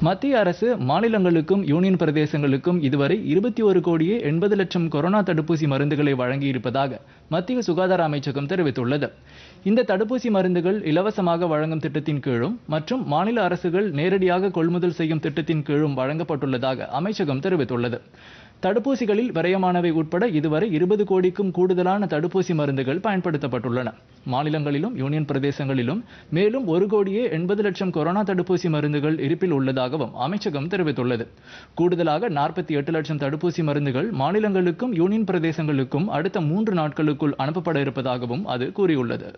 மத்திய அரசு மாநிலங்களுக்கும் யூனியன் பிரதேசங்களுக்கும் இதுவரை இருபத்தி ஒரு கோடியே எண்பது லட்சம் கொரோனா தடுப்பூசி மருந்துகளை வழங்கியிருப்பதாக மத்திய சுகாதார அமைச்சகம் தெரிவித்துள்ளது. இந்த தடுப்பூசி மருந்துகள் இலவசமாக வழங்கும் திட்டத்தின் கீழும் மற்றும் மாநில அரசுகள் நேரடியாக கொள்முதல் செய்யும் திட்டத்தின் கீழும் வழங்கப்பட்டுள்ளதாக அமைச்சகம் தெரிவித்துள்ளது. தடுப்பூசிகளில் விரயமானவை உட்பட இதுவரை இருபது கோடிக்கும் கூடுதலான தடுப்பூசி மருந்துகள் பயன்படுத்தப்பட்டுள்ளன. மாநிலங்களிலும் யூனியன் பிரதேசங்களிலும் மேலும் ஒரு கோடியே எண்பது லட்சம் கொரோனா தடுப்பூசி மருந்துகள் இருப்பில் உள்ளதாகவும் அமைச்சகம் தெரிவித்துள்ளது. கூடுதலாக நாற்பத்தி எட்டு லட்சம் தடுப்பூசி மருந்துகள் மாநிலங்களுக்கும் யூனியன் பிரதேசங்களுக்கும் அடுத்த மூன்று நாட்களுக்குள் அனுப்பப்பட இருப்பதாகவும் அது கூறியுள்ளது.